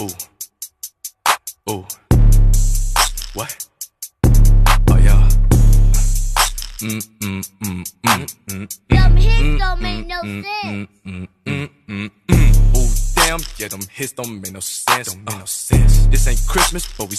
Ooh. Ooh. What? Oh yeah. Mm mm mm mm mm, mm. Them hits mm, don't mm, make no sense. mm mm mm mm mm. Ooh damn, yeah them hits don't make no sense. Don't make no uh. sense. This ain't Christmas, but we